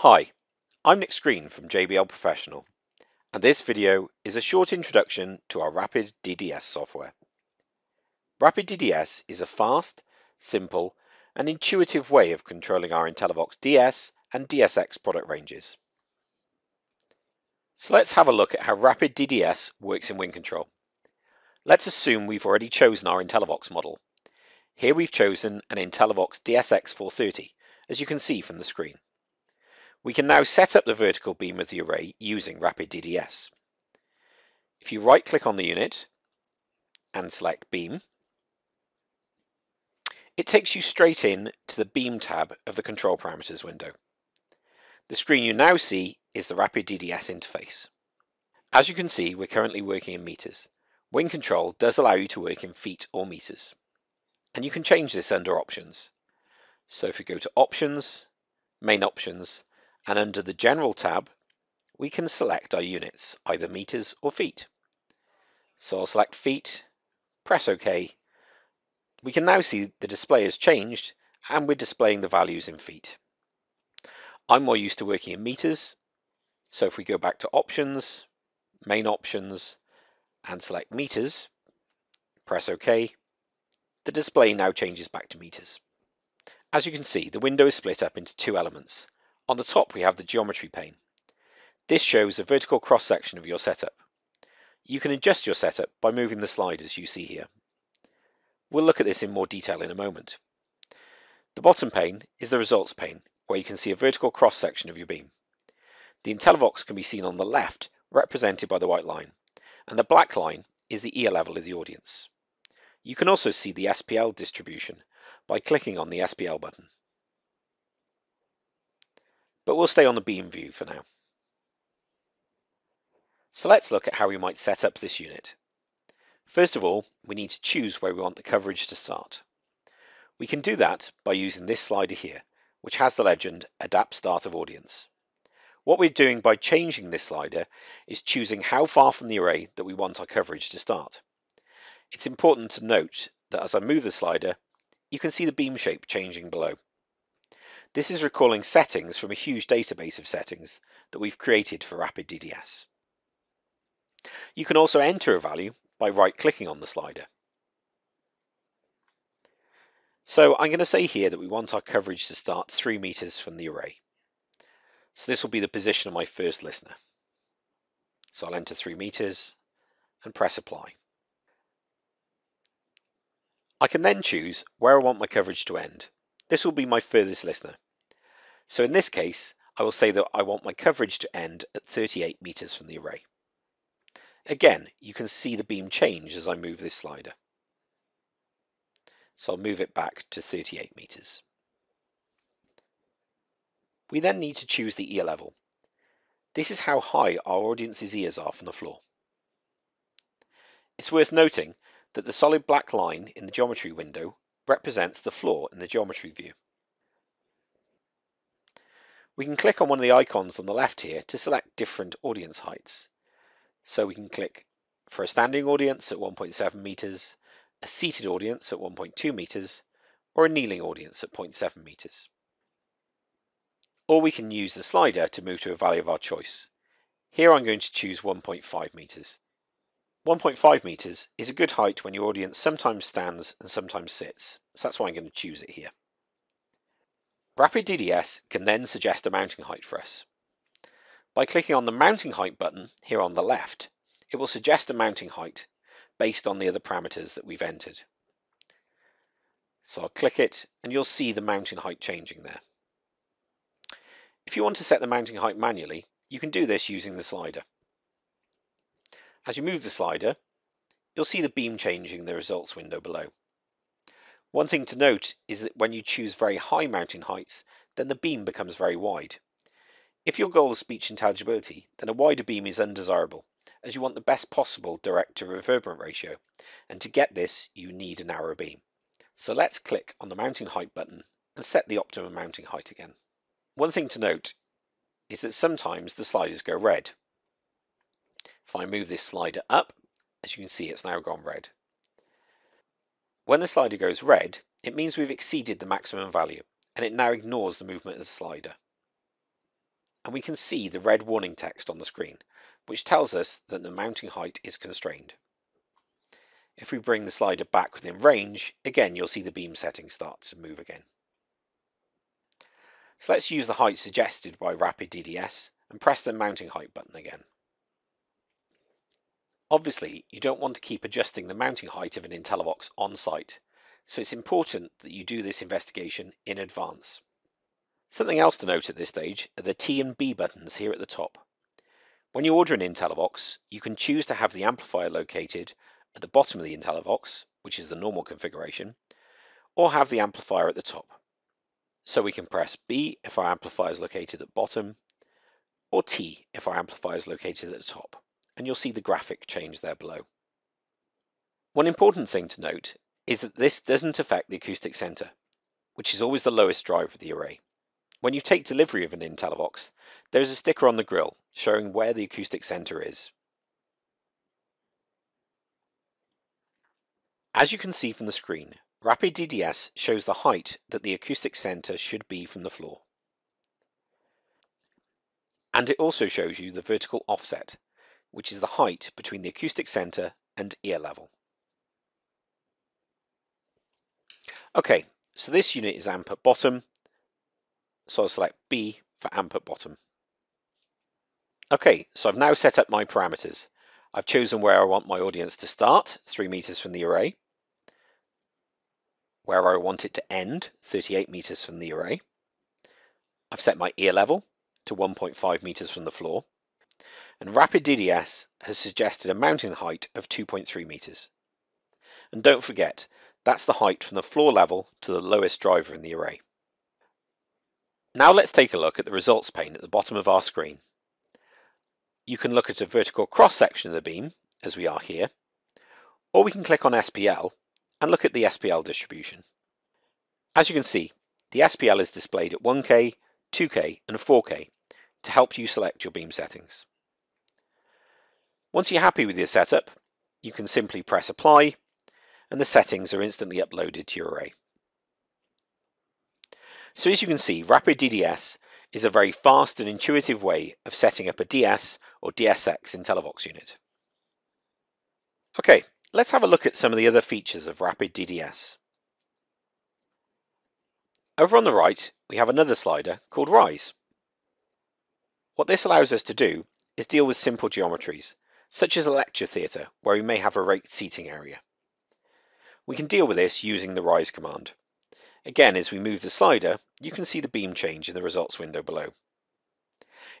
Hi, I'm Nick Screen from JBL Professional, and this video is a short introduction to our Rapid DDS software. Rapid DDS is a fast, simple, and intuitive way of controlling our IntelliVox DS and DSX product ranges. So let's have a look at how Rapid DDS works in WinControl. Let's assume we've already chosen our IntelliVox model. Here we've chosen an IntelliVox DSX430, as you can see from the screen. We can now set up the vertical beam of the array using RapidDDS. If you right click on the unit and select beam, it takes you straight in to the beam tab of the control parameters window. The screen you now see is the RapidDDS interface. As you can see, we're currently working in meters. WinControl does allow you to work in feet or meters. And you can change this under options. So if we go to options, main options, and under the general tab, we can select our units, either meters or feet. So I'll select feet, press OK. We can now see the display has changed and we're displaying the values in feet. I'm more used to working in meters, so if we go back to options, main options, and select meters, press OK, the display now changes back to meters. As you can see, the window is split up into two elements. On the top we have the geometry pane. This shows a vertical cross-section of your setup. You can adjust your setup by moving the sliders you see here. We'll look at this in more detail in a moment. The bottom pane is the results pane, where you can see a vertical cross-section of your beam. The IntelliVox can be seen on the left, represented by the white line, and the black line is the ear level of the audience. You can also see the SPL distribution by clicking on the SPL button. But we'll stay on the beam view for now. So let's look at how we might set up this unit. First of all, we need to choose where we want the coverage to start. We can do that by using this slider here, which has the legend Adapt Start of Audience. What we're doing by changing this slider is choosing how far from the array that we want our coverage to start. It's important to note that as I move the slider, you can see the beam shape changing below. This is recalling settings from a huge database of settings that we've created for Rapid DDS. You can also enter a value by right-clicking on the slider. So I'm going to say here that we want our coverage to start 3 meters from the array. So this will be the position of my first listener. So I'll enter 3 meters and press apply. I can then choose where I want my coverage to end. This will be my furthest listener. So in this case, I will say that I want my coverage to end at 38 meters from the array. Again, you can see the beam change as I move this slider. So I'll move it back to 38 meters. We then need to choose the ear level. This is how high our audience's ears are from the floor. It's worth noting that the solid black line in the geometry window represents the floor in the geometry view. We can click on one of the icons on the left here to select different audience heights. So we can click for a standing audience at 1.7 meters, a seated audience at 1.2 meters, or a kneeling audience at 0.7 meters or we can use the slider to move to a value of our choice. Here I'm going to choose 1.5 meters. 1.5 meters is a good height when your audience sometimes stands and sometimes sits, so that's why I'm going to choose it here. Rapid DDS can then suggest a mounting height for us. By clicking on the mounting height button here on the left, it will suggest a mounting height based on the other parameters that we've entered. So I'll click it and you'll see the mounting height changing there. If you want to set the mounting height manually, you can do this using the slider. As you move the slider, you'll see the beam changing in the results window below. One thing to note is that when you choose very high mounting heights, then the beam becomes very wide. If your goal is speech intelligibility, then a wider beam is undesirable, as you want the best possible direct to reverberant ratio, and to get this you need a narrow beam. So let's click on the mounting height button and set the optimum mounting height again. One thing to note is that sometimes the sliders go red. If I move this slider up, as you can see it's now gone red. When the slider goes red, it means we've exceeded the maximum value, and it now ignores the movement of the slider. and we can see the red warning text on the screen, which tells us that the mounting height is constrained. If we bring the slider back within range, again you'll see the beam setting start to move again. So let's use the height suggested by Rapid DDS and press the mounting height button again. Obviously, you don't want to keep adjusting the mounting height of an IntelliVox on site, so it's important that you do this investigation in advance. Something else to note at this stage are the T and B buttons here at the top. When you order an IntelliVox, you can choose to have the amplifier located at the bottom of the IntelliVox, which is the normal configuration, or have the amplifier at the top. So we can press B if our amplifier is located at bottom, or T if our amplifier is located at the top and you'll see the graphic change there below. One important thing to note is that this doesn't affect the acoustic center, which is always the lowest drive of the array. When you take delivery of an IntelliVox, there is a sticker on the grill showing where the acoustic center is. As you can see from the screen, Rapid DDS shows the height that the acoustic center should be from the floor. And it also shows you the vertical offset, which is the height between the acoustic center and ear level. Okay, so this unit is amp at bottom, so I'll select B for amp at bottom. Okay, so I've now set up my parameters. I've chosen where I want my audience to start, 3 meters from the array, where I want it to end, 38 meters from the array. I've set my ear level to 1.5 meters from the floor, and Rapid DDS has suggested a mounting height of 2.3 meters. And don't forget, that's the height from the floor level to the lowest driver in the array. Now let's take a look at the results pane at the bottom of our screen. You can look at a vertical cross section of the beam, as we are here, or we can click on SPL and look at the SPL distribution. As you can see, the SPL is displayed at 1K, 2K and 4K to help you select your beam settings. Once you're happy with your setup, you can simply press apply and the settings are instantly uploaded to your array. So as you can see, Rapid DDS is a very fast and intuitive way of setting up a DS or DSX IntelliVox unit. Okay, let's have a look at some of the other features of Rapid DDS. Over on the right, we have another slider called Rise. What this allows us to do is deal with simple geometries, such as a lecture theatre where we may have a raked seating area. We can deal with this using the rise command. Again, as we move the slider, you can see the beam change in the results window below.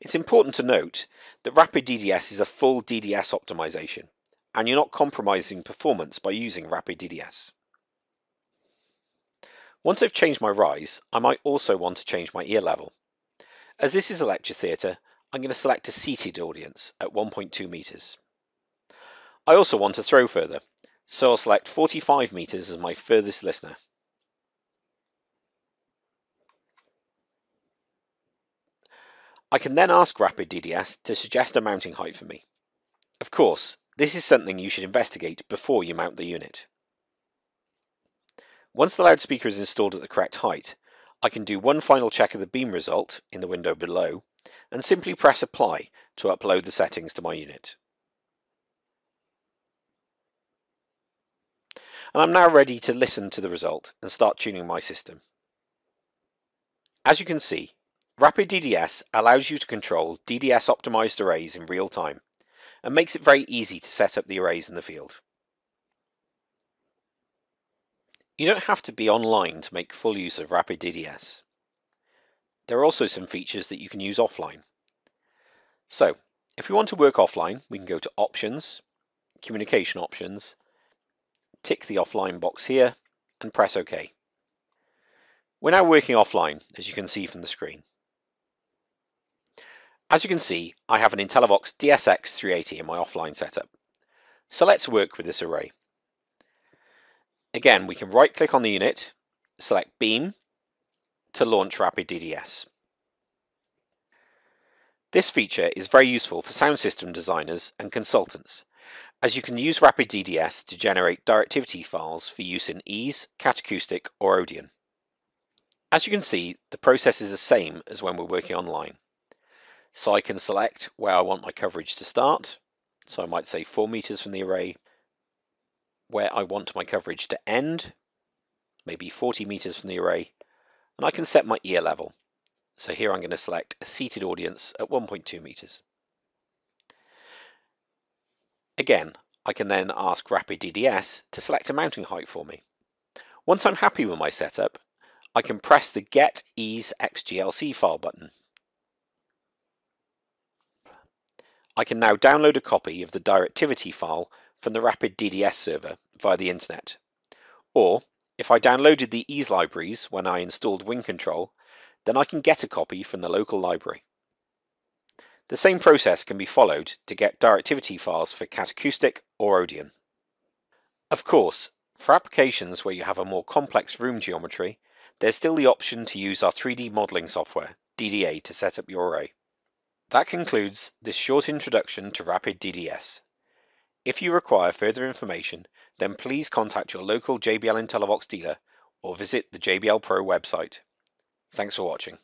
It's important to note that Rapid DDS is a full DDS optimization, and you're not compromising performance by using Rapid DDS. Once I've changed my rise, I might also want to change my ear level. As this is a lecture theatre, I'm going to select a seated audience at 1.2 meters. I also want to throw further, so I'll select 45 meters as my furthest listener. I can then ask Rapid DDS to suggest a mounting height for me. Of course, this is something you should investigate before you mount the unit. Once the loudspeaker is installed at the correct height, I can do one final check of the beam result in the window below and simply press apply to upload the settings to my unit. And I'm now ready to listen to the result and start tuning my system. As you can see, Rapid DDS allows you to control DDS optimized arrays in real time and makes it very easy to set up the arrays in the field. You don't have to be online to make full use of Rapid DDS. There are also some features that you can use offline. So, if we want to work offline, we can go to Options, Communication Options, tick the offline box here, and press OK. We're now working offline, as you can see from the screen. As you can see, I have an IntelliVox DSX380 in my offline setup. So let's work with this array. Again, we can right click on the unit, select Beam, to launch Rapid DDS. This feature is very useful for sound system designers and consultants, as you can use Rapid DDS to generate directivity files for use in EASE, CATT-Acoustic or Odeon. As you can see, the process is the same as when we're working online. So I can select where I want my coverage to start. So I might say 4 meters from the array, where I want my coverage to end, maybe 40 meters from the array, and I can set my ear level. So here I'm going to select a seated audience at 1.2 meters. Again, I can then ask Rapid DDS to select a mounting height for me. Once I'm happy with my setup, I can press the Get Ease XGLC file button. I can now download a copy of the directivity file from the Rapid DDS server via the internet. Or, if I downloaded the ease libraries when I installed WinControl, then I can get a copy from the local library. The same process can be followed to get directivity files for CATT-Acoustic or Odeon. Of course, for applications where you have a more complex room geometry, there's still the option to use our 3D modelling software, DDA, to set up your array. That concludes this short introduction to Rapid DDS. If you require further information, then please contact your local JBL IntelliVox dealer or visit the JBL Pro website. Thanks for watching.